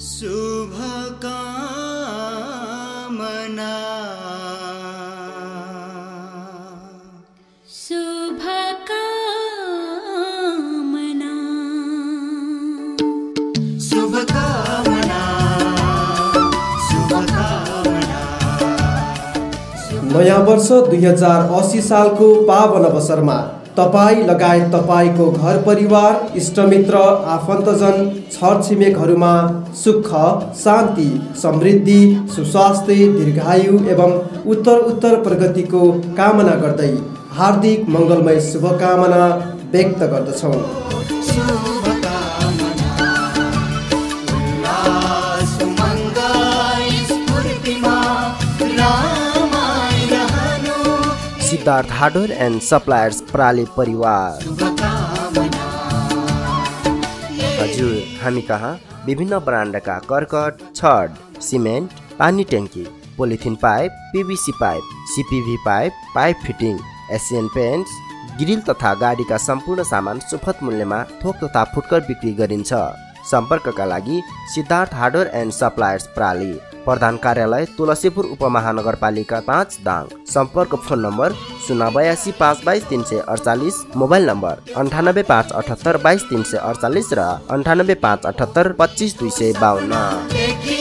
शुभकामना। शुभकामना। शुभकामना। नयाँ वर्ष दुई हजार असी सालको पावन अवसरमा तपाईँ लगायत तपाईँको घर परिवार इष्टमित्र आफन्तजन छरछिमेकहरूमा सुख शान्ति समृद्धि सुस्वास्थ्य दीर्घायु एवं उत्तर उत्तर प्रगतिको कामना गर्दै हार्दिक मङ्गलमय शुभकामना व्यक्त गर्दछौँ। सिद्धार्थ हार्डवेयर एन्ड सप्लायर्स प्राली परिवार हजुर हामी कहाँ विभिन्न ब्रान्डका कर्कट छड सिमेन्ट पानी ट्याङ्की polythene pipe PVC pipe CPVC pipe pipe fitting Asian paints grill तथा गाडीका सम्पूर्ण सामान सुपथ मूल्यमा थोक तथा फुटकर बिक्री गरिन्छ। सम्पर्कका लागि सिद्धार्थ हार्डवेयर एन्ड सप्लायर्स प्राली प्रधान कार्यालय तुलसीपुर उपमहानगरपालिका पाँच दाङ। सम्पर्क फोन नम्बर शून्य बयासी पाँच बाइस तिन सय अडचालिस मोबाइल नम्बर अन्ठानब्बे पाँच अठहत्तर बाइस तिन सय अडचालिस र अन्ठानब्बे पाँच अठहत्तर पच्चिस दुई सय बाहन्न